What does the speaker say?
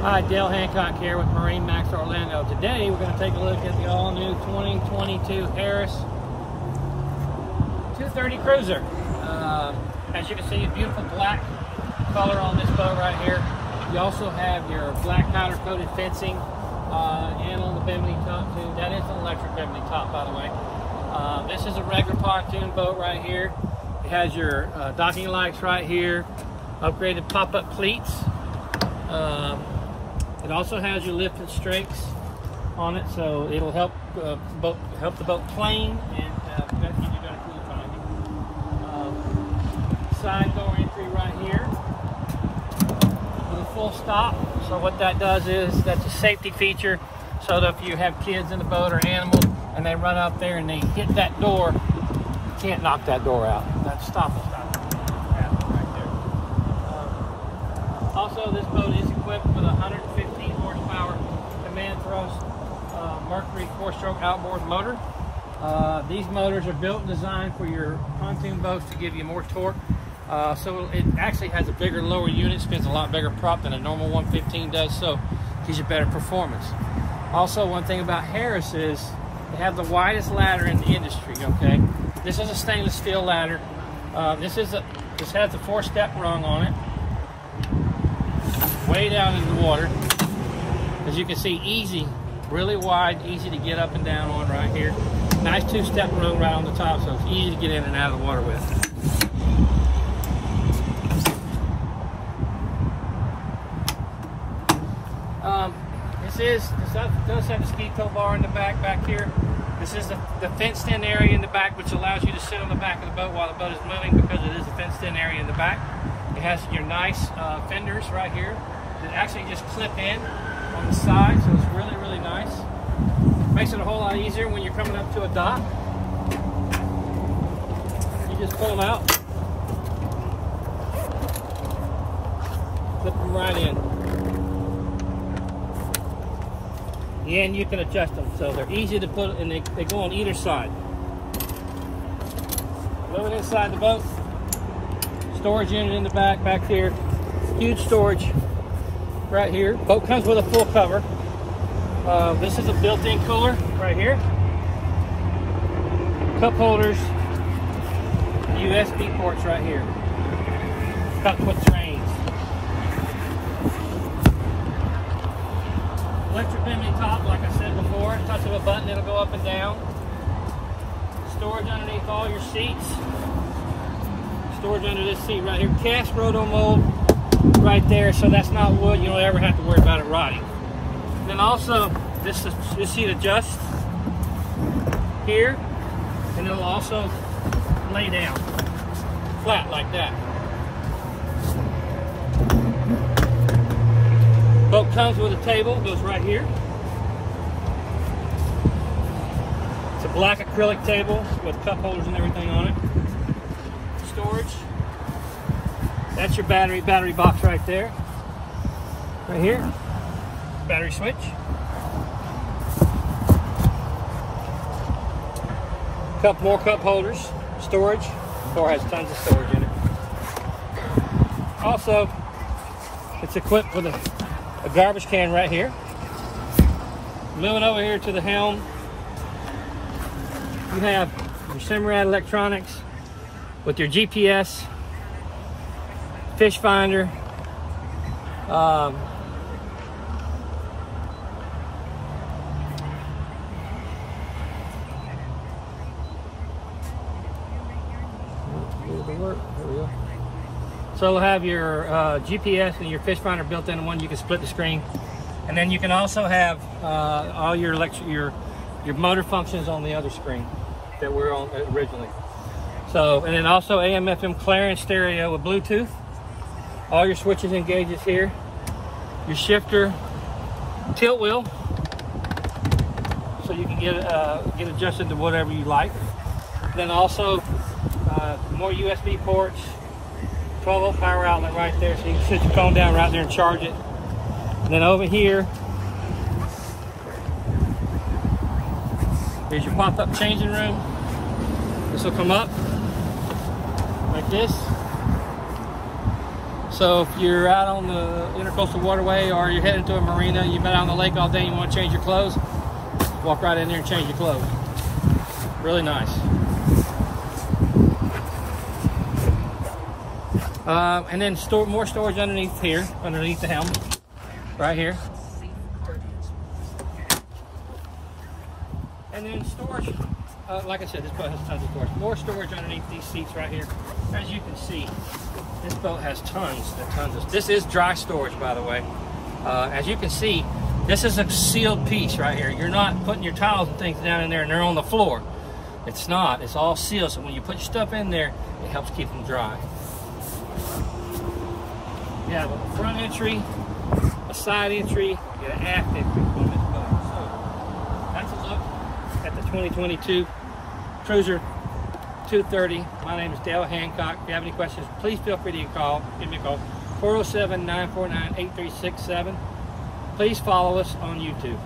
Hi, Dale Hancock here with MarineMax Orlando. Today we're going to take a look at the all-new 2022 Harris 230 Cruiser. Uh, as you can see, a beautiful black color on this boat right here. You also have your black powder coated fencing uh, and on the Bimini top too. That is an electric Bimini top, by the way. Uh, this is a regular pontoon boat right here. It has your uh, docking lights right here, upgraded pop-up cleats. Um, it also has your lifting strakes on it, so it'll help uh, boat, help the boat plane and uh, give you better cruise time. Um, side door entry right here with a full stop. So what that does is that's a safety feature, so that if you have kids in the boat or animals and they run up there and they hit that door, you can't knock that door out. That stop not right there. Um, also, this boat is equipped with 115 horsepower command thrust uh, Mercury four-stroke outboard motor. Uh, these motors are built and designed for your pontoon boats to give you more torque. Uh, so it actually has a bigger lower unit, spins a lot bigger prop than a normal 115 does, so gives you better performance. Also, one thing about Harris is they have the widest ladder in the industry, okay? This is a stainless steel ladder. Uh, this is a this has a four-step rung on it way down in the water. As you can see, easy, really wide, easy to get up and down on right here. Nice two-step rung right on the top, so it's easy to get in and out of the water with. Um, this is, this does have a ski tow bar in the back, back here. This is the, the fenced-in area in the back, which allows you to sit on the back of the boat while the boat is moving because it is a fenced-in area in the back. It has your nice uh, fenders right here that actually just clip in on the side, so it's really, really nice. Makes it a whole lot easier when you're coming up to a dock. You just pull them out, clip them right in. And you can adjust them, so they're easy to put, and they, they go on either side. Moving inside the boat, storage unit in the back, back here. Huge storage right here. Boat comes with a full cover. Uh, this is a built-in cooler right here. Cup holders, USB ports right here. Cup with trains. Electric bimini top, like I said before. Touch of a button, it'll go up and down. Storage underneath all your seats storage under this seat right here. Cast roto mold right there, so that's not wood. You don't ever have to worry about it rotting. Then also, this this seat adjusts here, and it'll also lay down flat like that. Boat comes with a table, goes right here. It's a black acrylic table with cup holders and everything on it storage. That's your battery battery box right there. Right here. Battery switch. Cup more cup holders, storage. Car has tons of storage in it. Also, it's equipped with a, a garbage can right here. Moving over here to the helm, you have your Simrad electronics, with your GPS, fish finder, um, So it'll have your uh, GPS and your fish finder built into one. You can split the screen, and then you can also have uh, all your electric, your your motor functions on the other screen that were on originally. So, and then also AM FM Clarion stereo with Bluetooth. All your switches and gauges here. Your shifter, tilt wheel, so you can get uh, get adjusted to whatever you like. Then also uh, more USB ports, 12 volt power outlet right there, so you can sit your phone down right there and charge it. And then over here, here's your pop-up changing room. This will come up like this. So if you're out on the intercoastal waterway or you're heading to a marina, you've been out on the lake all day, and you want to change your clothes, walk right in there and change your clothes. Really nice. Uh, and then store more storage underneath here, underneath the helm, right here. And then storage, uh, like I said, this boat has tons of storage. More storage underneath these seats right here. As you can see, this boat has tons and tons of, this is dry storage, by the way. Uh, as you can see, this is a sealed piece right here. You're not putting your towels and things down in there and they're on the floor. It's not, it's all sealed. So when you put your stuff in there, it helps keep them dry. You have a front entry, a side entry, you get an aft entry 2022 Cruiser 230. My name is Dale Hancock. If you have any questions, please feel free to call. Give me a call. 407-949-8367. Please follow us on YouTube.